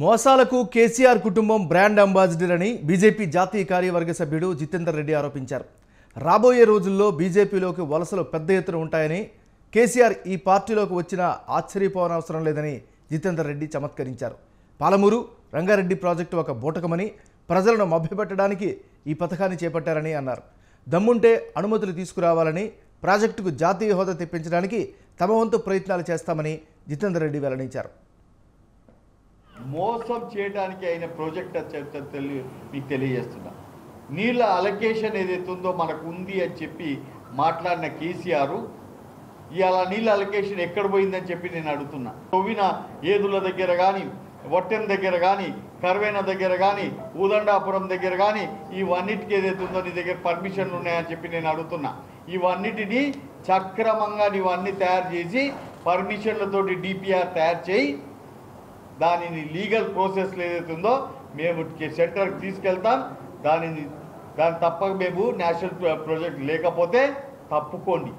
మోసాలకు కేసీఆర్ కుటుంబం brand ambassador అని బీజేపీ జాతీయ కార్యవర్గ సభ్యుడు జితేందర్ రెడ్డి ఆరోపించారు. రాబోయే రోజుల్లో బీజేపీలోకి వలసలు పెద్ద ఎత్తున ఉంటాయని కేసీఆర్ ఈ పార్టీలోకి వచ్చిన ఆశ్చర్యపోనవసరం లేదని జితేందర్ రెడ్డి చమత్కరించారు. పాలమూరు రంగారెడ్డి ప్రాజెక్టు ఒక బూటకమని ప్రజలను మభ్యపెట్టడానికి ఈ పథకాన్ని చేపట్టారని అన్నారు. దమ్ముంటే అనుమతులు తీసుకురావాలని ప్రాజెక్టుకు జాతీయ హోదా తెప్పించడానికి తమ వంతు ప్రయత్నాలు చేస్తామని జితేందర్ రెడ్డి వెల్లడించారు. మోసం చేయడానికి అయిన ప్రాజెక్ట్ అని చెప్తే మీకు తెలియజేస్తున్నా. నీళ్ళ అలొకేషన్ ఏదైతే ఉందో మనకు ఉంది అని చెప్పి మాట్లాడిన కేసీఆర్ ఇవాళ నీళ్ళ అలొకేషన్ ఎక్కడ పోయిందని చెప్పి నేను అడుగుతున్నా. తొవ్విన ఏదుల దగ్గర కానీ వట్టెం దగ్గర కానీ కర్వేన దగ్గర కానీ ఊదండాపురం దగ్గర కానీ ఇవన్నిటికి ఏదైతే ఉందో నీ దగ్గర పర్మిషన్లు ఉన్నాయని చెప్పి నేను అడుగుతున్నా. ఇవన్నిటిని చక్రమంగా నీవన్నీ తయారు చేసి పర్మిషన్లతోటి డిపిఆర్ తయారు చేయి దానిని లీగల్ ప్రాసెస్ ఏదైతే ఉందో మేము సెంటర్కి తీసుకెళ్తాం. దానిని దాని తప్పక మేము నేషనల్ ప్రాజెక్ట్ లేకపోతే తప్పుకోండి.